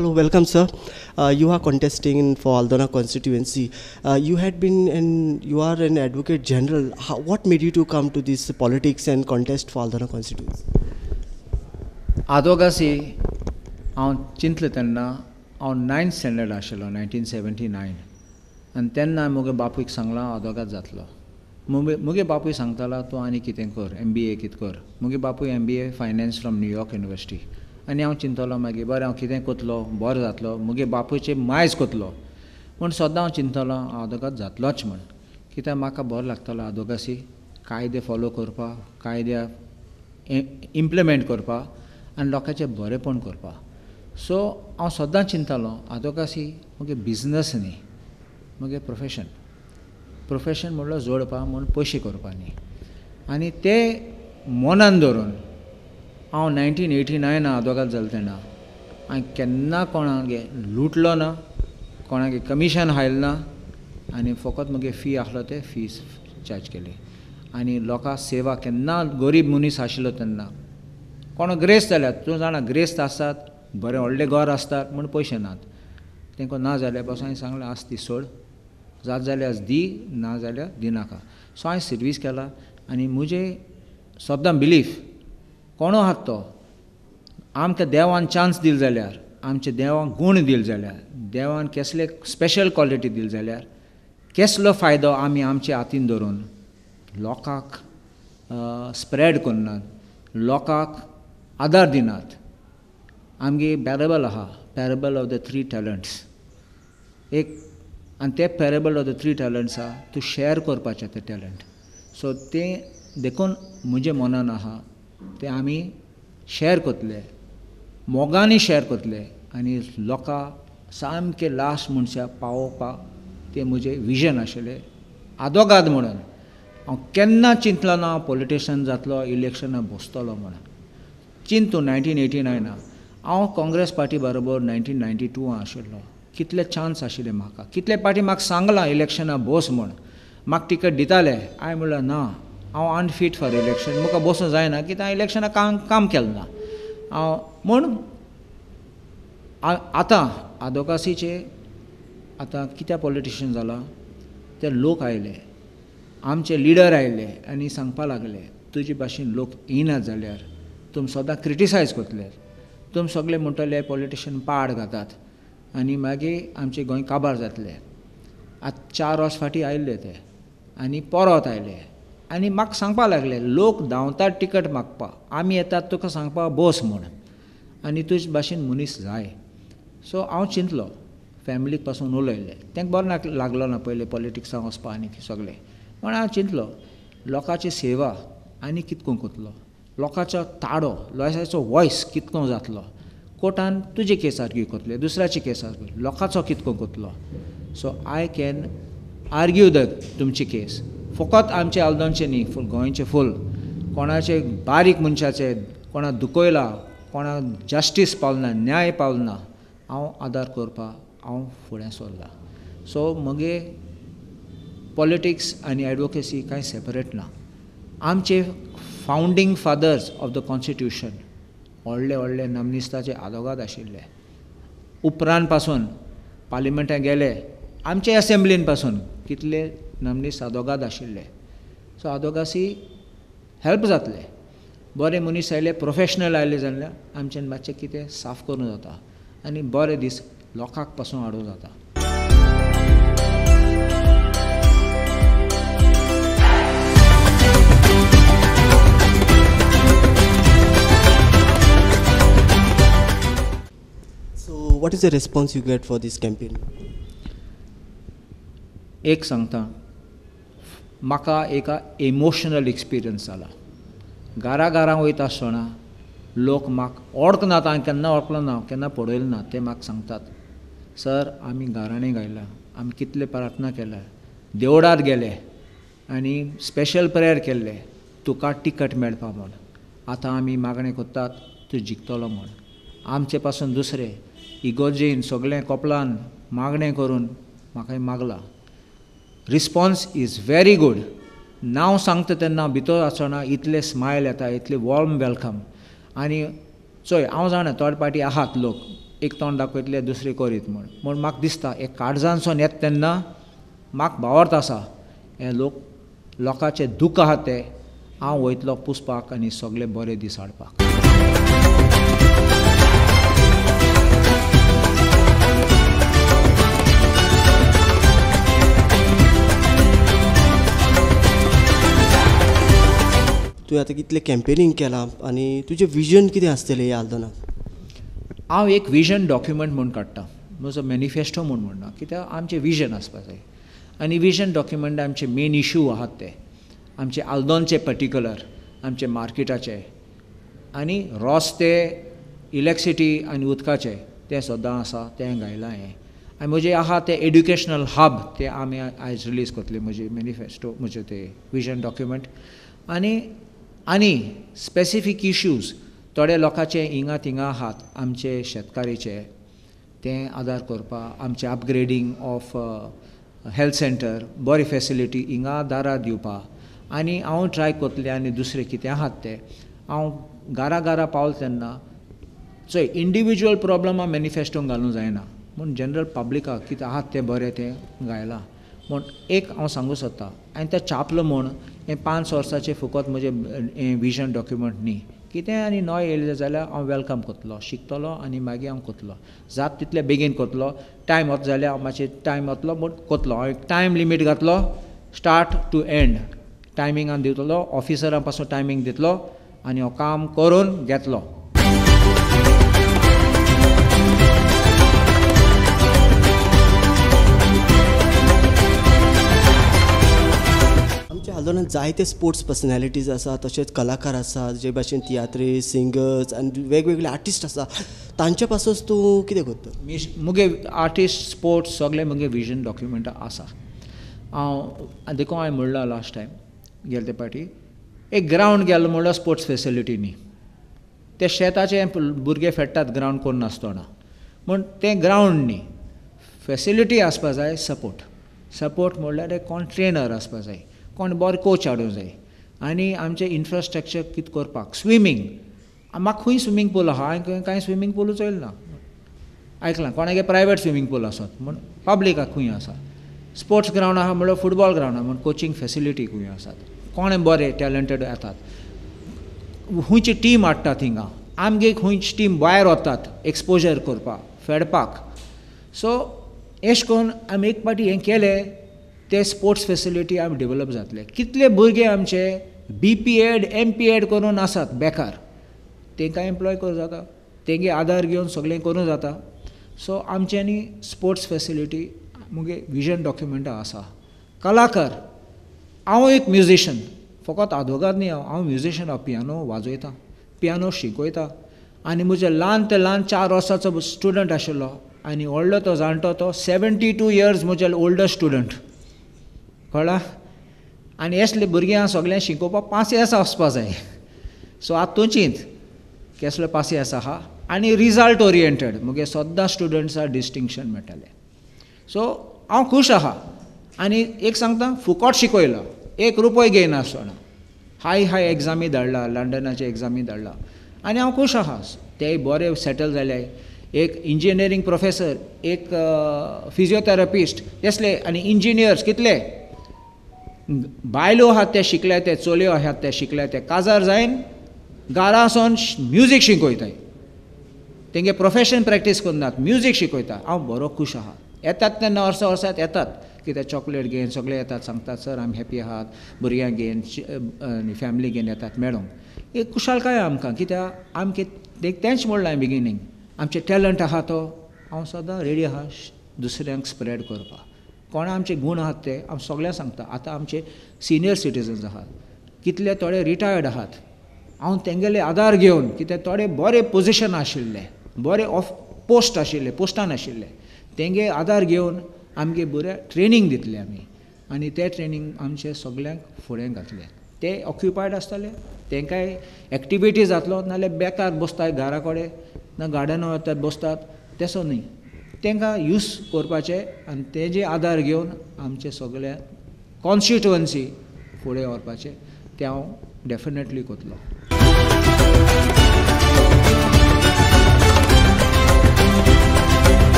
Hello, welcome, sir. Uh, you are contesting in for Aldona constituency. Uh, you had been and you are an advocate general. How, what made you to come to this politics and contest for Aldona constituency? आदोगासी हांव चिंतलें तेन्ना हांव ninth standard आशिल्लो nineteen seventy nine आनी तेन्ना मुगे बापूयक सांगलां आदोगाद जातलो मुगे मुगे बापूय सांगतालो तूं आनी कितें कर एम बी ए कितें कर मुगे बापूय M B A finance from New York University आनी हांव चिंतलो मागीर बरें हांव कितें कोतलो बरो जातलो मुगे बापूयचे मायज कोतलो. पूण सद्दां हांव चिंतलो हांव आदोगाद जातलोच म्हूण. कित्याक म्हाका बरो लागतालो आदोगासी कायदे फॉलो करपा कायद्या इम्प्लिमेंट करपा आनी लोकांचें बरेंपण करपा. सो हांव सद्दां चिंततालो आदोगासी मुगे बिजनस न्ही मुगे प्रोफेशन प्रोफेशन म्हणलो जोडपा म्हूण पयशे करपा न्ही. आनी ते मनान धरून हांव नायन्टीन एटी नायन आदोगाद जालें तेन्ना हांवें केन्ना कोणागे लुटलो ना कोणागे कमिशन हायल ना आनी फकत म्हगे फी आसलो ते फीस चार्ज केली. आनी लोकां सेवा केन्ना गरीब मनीस आशिल्लो तेन्ना. कोण ग्रेस्त जाल्यात तूं जाणा ग्रेस्त आसतात बरें व्हडलें घर आसतात म्हूण पयशे नात. तेंकां ना जाल्यारपासून हांवें सांगलें आस ती सोड. जात जाल्यार दी ना जाल्यार दिनाका. सो हांवें सर्वीस केला आनी म्हजें सद्दां बिलीफ कोणो आहात तो? आमकां देवान चान्स दिल जाल्यार आमच्या देवाक गूण दिल जाल्यार देवान कसले स्पेशल क्वॉलिटी दिल जाल्यार कसलो फायदो आमी आमच्या हातीन धरून लोकांक स्प्रेड करनात लोकांक आदार दिनात. आमगे पॅरेबल आहा parable of the three talents एक आनी ते parable of the three talents आहा तूं शेअर करपाचें तें टॅलंट सो तें देखून म्हज्या मनान आहा ते आमी शॅर करतले. मोगांनी शॅर करतले. आनी लोकां सामके लास्ट मनशाक पावोवपाक तें म्हजें विजन आशिल्लें. आदोगाद म्हणून. हांव केन्ना चिंतलो ना पॉलिटिशन जातलो इलेक्शनाक बसतलो म्हणून. चिंतू नायन्टीन एटी नायना हांव काँग्रेस पार्टी बरोबर नायन्टीन नायन्टी टू आशिल्लो. कितले चान्स आशिल्ले म्हाका. कितले पाटी म्हाका सांगलां इलेक्शना बस म्हूण. म्हाका टिकेट दिताले. हांवें म्हणलें ना. हांव अनफीट फॉर इलेक्शन म्हाका बसूं जायना कित्याक हांवें इलेक्शनाक काम काम केलें ना. हांव म्हूण आतां आदोकासीचे आतां कित्या पॉलिटिशन जाला ते लोक आयले. आमचे लिडर आयले आनी सांगपा लागले तुजे भाशेन लोक येयनात जाल्यार. तुमी सदां क्रिटिसायज करतले तुमी सगळे म्हणटले पॉलिटिशन पाड घातात. आनी मागीर आमचे गोंय काबार जातले. आतां चार वर्स फाटीं आयिल्ले ते. आनी परत आयले. आनी म्हाका सांगपा लागले लोक धांवतात तिकट मागपाक आमी येतात तुका सांगपाक बस म्हूण. आनी तुजे भाशेन मनीस जाय. सो हांव चिंतलो. फॅमिलीकपासून उलयलें. तांकां बरो लागलो ना पयलें पॉलिटिक्सांत वचपा आनी सगळें. पूण हांव चिंतलो लोकांची सेवा आनी कितको करतलो लोकांचो ताडो लोयसाचो वॉयस कितको जातलो? कोर्टान तुजे केस आर्ग्यू करतले दुसऱ्याचे केस आर्ग्यू लोकांचो कितको करतलो so I can argue the तुमची केस फकत आमचे आल्दोनचे न्ही फूल गोंयचे फूल. कोणाचे बारीक मनशाचे कोणा दुखयला कोणाक जस्टीस पावलना न्याय पावलना हांव आदार करपाक हांव फुडें सरलां. सो म्हगे पॉलिटिक्स आनी एडवोकेसी कांय सेपरेट ना. आमचे founding fathers of the constitution व्हडले व्हडले नमनिस्ताचे आदोगाद आशिल्ले. उपरांत पासून पार्लिमेंटाक गेले आमचे असेंब्लीन पासून कितले नमनीस आदोगाद आशिल्ले सो आदोगासी हेल्प जातले. बरे मनीस आयले प्रोफेशनल आयले जाल्यार आमच्यान मातशें कितें साफ करूं जाता. आनी बरे दीस लोकांकपासून हाडूं जाता. What is the response you get for this campaign? एक सांगता. म्हाका एका इमोशनल एक्सपिरियन्स जाला घारा घरा वयता आसतना लोक म्हाका ओळखनात हांवें केन्ना ओळखलो ना केन्ना पळयलो ना ते म्हाका सांगतात सर आमी गाराणें गायला आमी कितले प्रार्थना केल्या देवळांत गेले आनी स्पेशल प्रेयर केल्ले तुका टिकट मेळपा म्हूण. आतां आमी मागणें कोत्तात तूं जिखतलो म्हूण. आमचे पासून दुसरे इगोजेन सगळें कोपलान मागणें करून म्हाका मागलां. रिस्पॉन्स इज व्हेरी गूड नांव सांगता तेन्ना भितर आसतना इतले स्मायल येता इतले वॉर्म वेलकम आनी चोय हांव जाणा थोडे पाटी आहात लोक. एक तोंड दाखयतले दुसरे करीत म्हूण. म्हूण म्हाका दिसता एक काळजानसून येता तेन्ना म्हाका भावार्थ आसा. हे लोक लोकांचे दूख आहा ते. हांव वयतलो पुसपाक आनी सगळे बरे दीस हाडपाक तुवें आतां कितलें कॅम्पेनींग केलां आनी तुजें विजन कितें आसतलें ह्या आल्दोनाक हांव एक विजन डॉक्युमेंट म्हूण काडटा म्हजो मॅनिफेस्टो म्हूण म्हणना कित्याक आमचें विजन आसपाक जाय आनी विजन डॉक्युमेंट आमचे मेन इशू आहात ते. आमचे आल्दोनचे पर्टिक्युलर आमचे मार्केटाचे आनी रस्ते इलेक्ट्रिसिटी आनी उदकाचे ते सुद्दां आसा तें घायलां हें आनी म्हजें आहा तें एड्युकेशनल हब ते आमी आयज रिलीज करतले म्हजे मॅनिफेस्टो म्हजे ते विजन डॉक्युमेंट आनी आनी स्पेसिफीक इश्यूज थोडे लोकांचे हिंगा थिंगा आहात आमचे शेतकारीचे तें आदार करपाक आमचें upgrading of health uh, centre बरी फेसिलिटी हिंगा दारा दिवपाक आनी हांव ट्राय करतलें आनी दुसरें कितें आहात तें. हांव घरा घरा पावल तेन्ना चोय इंडिविज्युअल प्रॉब्लम हांव घालूंक जायना. पूण जनरल पब्लिकाक कितें आहात तें बरें तें घायलां म्हूण एक हांव सांगूं सोदतां. हांवें तें छापलो म्हूण हें पांच वर्साचें फुकत म्हजें हें विजन डॉक्युमेंट न्ही. कितें आनी नॉय येयलें जाल्यार हांव वेलकम करतलो. शिकतलो आनी मागीर हांव करतलो. जात तितले बेगीन करतलो. टायम वता जाल्यार हांव मातशें टायम वतलो पूण करतलो. हांव एक टायम लिमीट घातलो. स्टार्ट टू एंड टायमिंगान दितलो. ऑफिसरां पासून टायमींग दितलो. आनी हांव काम करून घेतलो. आमच्या जायते स्पोर्ट्स पर्सनॅलिटीज आसा तशेंच कलाकार आसा जे भाशेन तियात्री सिंगर्स आनी वेगवेगळे आर्टिस्ट आसा तांचे पासून तूं कितें करता मिश मुगे आर्टिस्ट स्पोर्ट्स सगळे मुगे विजन डॉक्युमेंटा आसा हांव देखून हांवें म्हणलां लास्ट टायम गेले ते पाटी एक ग्रावंड गेलो म्हणल्यार स्पोर्ट्स फेसिलिटी न्ही ते शेताचे भुरगे फेडटात ग्रावंड कोण नासतना. पूण तें ग्रावंड न्ही फेसिलिटी आसपा जाय सपोर्ट सपोर्ट म्हणल्यार एक कोण ट्रेनर आसपा जाय कोण बरो कोच हाडूंक जाय. आनी आमचें इन्फ्रास्ट्रक्चर कितें करपाक? स्विमींग म्हाका खंय स्विमींग पूल आहा? हांवें कांय स्विमींग पूल चोयल ना. आयकलां कोणागे प्रायवेट स्विमींग पूल आसात? म्हूण पब्लिकाक खंय आसा. स्पोर्ट्स ग्रावंड आहा म्हणल्यार फुटबॉल ग्रावंड आहा म्हण कोचिंग फेसिलिटी खंय आसात. कोणे बरे टॅलंटेड येतात? खंयची टीम हाडटा थिंगा? आमगे खंयची टीम भायर वतात एक्सपोजर करपाक फेडपाक. सो एश करून आमी एक पाटी हें केलें ते स्पोर्ट्स फेसिलिटी आमी डेवलप जातले कितले भुरगे आमचे B P Ed M P Ed करून आसात बेकार. तांकां एम्प्लॉय करूं जाता? तेंगे आदार घेवन सगळें करूं जाता. सो आमच्यांनी स्पोर्ट्स फेसिलिटी मुगे विजन डॉक्युमेंटा आसा. कलाकार हांव एक म्युजिशन फकत आदवोगाद न्ही हांव हांव म्युजिशन हांव पियानो वाजयतां पियानो शिकयतां. आनी म्हजे ल्हान ते ल्हान चार वर्साचो स्टुडंट आशिल्लो. आनी व्हडलो तो जाणटो तो सेवेंटी टू इयर्स म्हजे ओल्डर स्टुडंट कळ्ळां आनी असले भुरग्यांक सगळ्यांक शिकोवपाक पासियेंस वचपा जाय. सो आतां तुमचींच कसलो पासियेंस आहा आनी रिजल्ट ओरिएंटेड मुगे सद्दां स्टुडंट्सां डिस्टिंक्शन मेळटलें. सो हांव खूश आहा. आनी एक सांगता फुकट शिकयलो. एक रुपय घेयनासतना हाय हाय एग्जामी धाडला. लंडनाचे एग्जामी धाडला. आनी हांव खूश आहा. तेय बरे सेटल जाले एक इंजिनियरींग प्रोफेसर एक फिजिओथेरपिस्ट असले आनी इंजिनियर्स कितले? बायलो आहात ते शिकल्या ते चलयो आहात ते शिकल्या ते काजार जायन गारासोन म्युजीक शिकयताय तेंगे प्रोफेशन प्रॅक्टीस करनात म्युजीक शिकयता हांव बरो खूश आहा येतात तेन्ना वर्सा वर्सात येतात. कितें चॉकलेट घेवन सगळे येतात सांगतात सर आमी हॅपी आहात. भुरग्यांक घेवन फॅमिली घेवन येतात मेळोंक एक कुशालकाय आमकां? कित्याक आमकां तेंच म्हणलां हांवें बिगिनींग आमचे टॅलंट आहा तो हांव सदां रेडी आहा दुसऱ्यांक स्प्रेड करपाक. कोणा आमचे गूण आहात ते? हांव सगळ्यांक सांगता. आतां आमचे सिनियर सिटीजन्स आहात. कितले थोडे रिटायर्ड आहात. हांव तेंगेले आदार घेवन कितें थोडे बरे पोजिशन आशिल्ले. बरे ऑफ पोस्ट आशिल्ले पोस्टान आशिल्ले. तेंगे आदार घेवन आमगे बरें ट्रेनींग दितले आमी आनी तें ट्रेनींग आमचे सगळ्यांक फुडें घातलें. ते ऑक्युपायड आसताले. तेंकांय एक्टिविटी जातलो. नाल्यार बेकार बसतात घरा कडेन. ना गार्डना वतात बसतात. तेसो न्ही तांकां यूज करपाचे आनी तेजे आदार घेवन आमचे सगळे कॉन्स्टिट्युअन्सी फुडें व्हरपाचें तें हांव डेफिनेटली करतलों.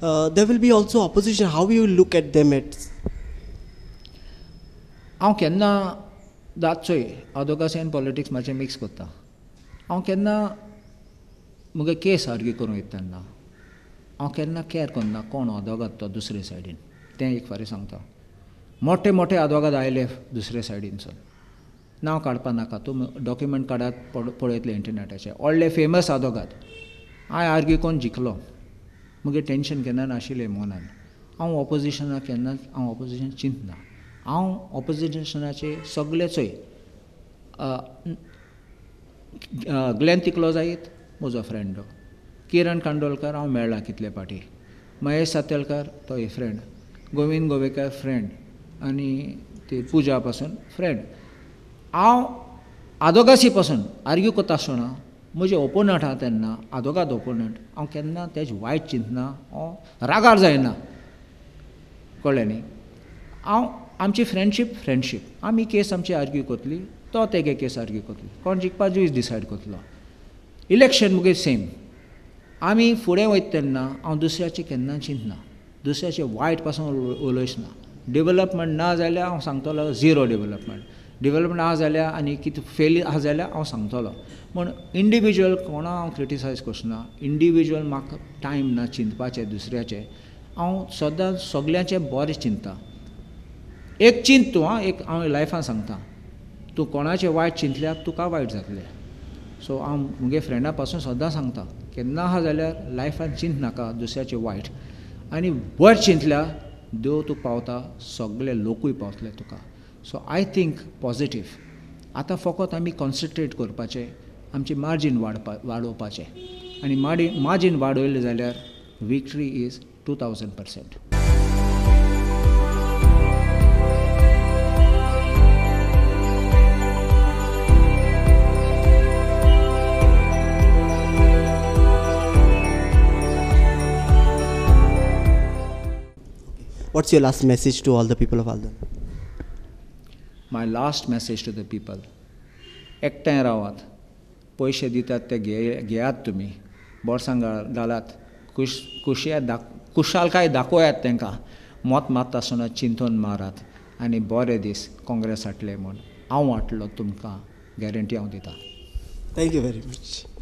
Uh, will be also opposition how you look at at mats हांव केन्ना जातचोय अदोगास एंड पॉलिटिक्स मातशें मिक्स कोत्ता हांव केन्ना मुगे केस आर्ग्यू करूं येता तेन्ना हांव केन्ना कॅर करना कोण हो आदवोगाद तो दुसरे सायडीन. तें एक फारी सांगता. मोठे मोठे आदवोगाद आयले दुसरे सायडीनसून नांव काडपा नाका. तूं डॉक्युमेंट काडात पड- पळयतले इंटरनेटाचे. व्हडले फेमस आदोगाद. हांवें आर्ग्यू करून जिखलो? मुगे टेंशन केन्ना नाशिल्लें मनान. हांव ऑपोजिशनाक केन्ना हांव ऑपोजिशन चिंतना. हांव ऑपोजिशनाचे सगळेचोय ग्लेन तिकलो जायत म्हजो फ्रेंड हो. किरण कांदोळकर हांव मेळ्ळां कितले पाटी. महेश सातेलकर तो एक फ्रेंड गोविंद गोवेकर फ्रेंड आनी ती पुजा पासून फ्रेंड हांव आदोगासी पासून आर्ग्यू करता आसतना म्हजे ओपोनंट आहा तेन्ना आदोगाद ओपोनंट हांव केन्ना तेजे वायट चिंतना हांव रागार जायना. कळ्ळें न्ही? हांव आमची फ्रेंडशीप फ्रेंडशीप आमी केस आमची आर्ग्यू करतली तो तेगे केस आर्ग्यू करतली कोण जिखपा जूय डिसायड करतलो इलेक्शन मुगे सेम आमी फुडें वयता तेन्ना हांव दुसऱ्याचें केन्ना चिंतना. दुसऱ्याचें वायटपासून उलयचना. डेवलपमेंट ना जाल्यार हांव सांगतलो झिरो डेवलपमेंट डेवलपमेंट आहा जाल्यार आनी कितें फेल आहा जाल्यार हांव सांगतलो. पूण इंडिविज्युअल कोणा हांव क्रिटिसायज करचना. इंडिविज्युअल म्हाका टायम ना चिंतपाचें दुसऱ्याचें. हांव सदां सगल्यांचें बरें चिंतता. एक चिंत तूं आं एक हांव लायफान सांगता. तूं कोणाचें वायट चिंतल्यार तुका वायट जातलें. सो हांव म्हगे फ्रेंडा पासून सदां सांगता केन्ना आहा जाल्यार लायफान चिंत नाका दुसऱ्याचें वायट आनी वयर चिंतल्या देव तूं पावता सगळे लोकूय पावतले तुका. सो आय थिंक पॉजिटीव आतां फकत आमी कॉन्सन्ट्रेट करपाचें आमची मार्जीन वाडपा वाडोवपाचें आनी माडी मार्जीन वाडयलें जाल्यार victory is two thousand percent what's your last message to all the people of Aldana? My last message to the people एकठांय रावात. पयशे दितात ते घे घेयात तुमी बोर्सांत घा- घालात खुश खुशया दाख खुशालकाय दाखोयात तांकां मोत मारता आसतना चिंतून मारात. आनी बरे दीस काँग्रेस हाडटले म्हूण हांव हाडटलो तुमकां. गॅरंटी हांव दितां. Thank you very much.